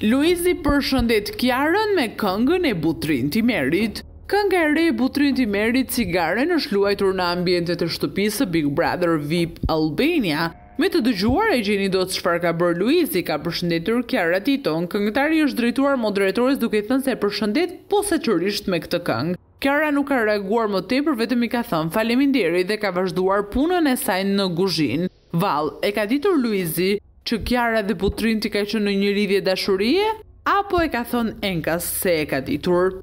Luizi përshëndet Kiarën me këngën e Butrint Imerit. Kënga e re e Butrint Imerit Cigaren është luajtur në ambientet e shtëpisë së Big Brother VIP Albania, Me të dëgjuar e gjeni dot çfarë ka bërë Luizi, ka përshëndetur Kiara Titon. Këngëtari i është drejtuar moderatores duke i thënë se e përshëndet posaçërisht me këtë këngë. Kiara nuk ka reaguar më tepër vetëm i ka thënë faleminderit dhe ka vazhduar punën e saj në guzhinë. Vallë, e ka ditur Luizi që Kiara dhe Butrinti kanë qenë në një lidhje dashurie? Apo e ka thënë enkas se e ka ditur?